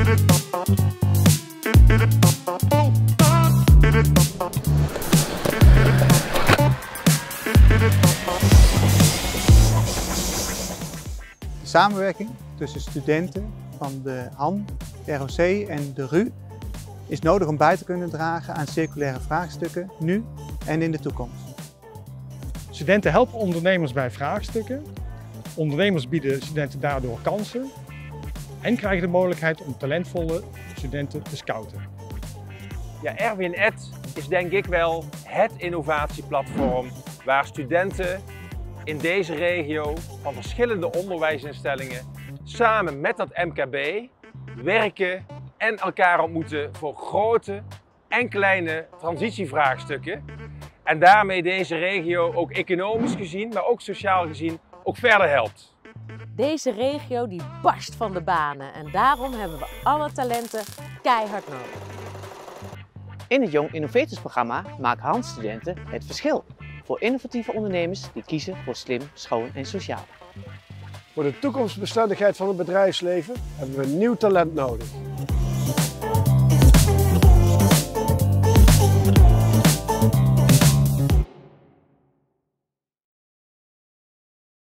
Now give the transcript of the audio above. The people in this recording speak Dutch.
De samenwerking tussen studenten van de HAN, de ROC en de RU is nodig om bij te kunnen dragen aan circulaire vraagstukken nu en in de toekomst. Studenten helpen ondernemers bij vraagstukken. Ondernemers bieden studenten daardoor kansen en krijgen de mogelijkheid om talentvolle studenten te scouten. Ja, Erwin Ed is denk ik wel het innovatieplatform waar studenten in deze regio van verschillende onderwijsinstellingen samen met dat MKB werken en elkaar ontmoeten voor grote en kleine transitievraagstukken. En daarmee deze regio ook economisch gezien, maar ook sociaal gezien, ook verder helpt. Deze regio die barst van de banen en daarom hebben we alle talenten keihard nodig. In het Young Innovators programma maken handstudenten het verschil voor innovatieve ondernemers die kiezen voor slim, schoon en sociaal. Voor de toekomstbestendigheid van het bedrijfsleven hebben we nieuw talent nodig.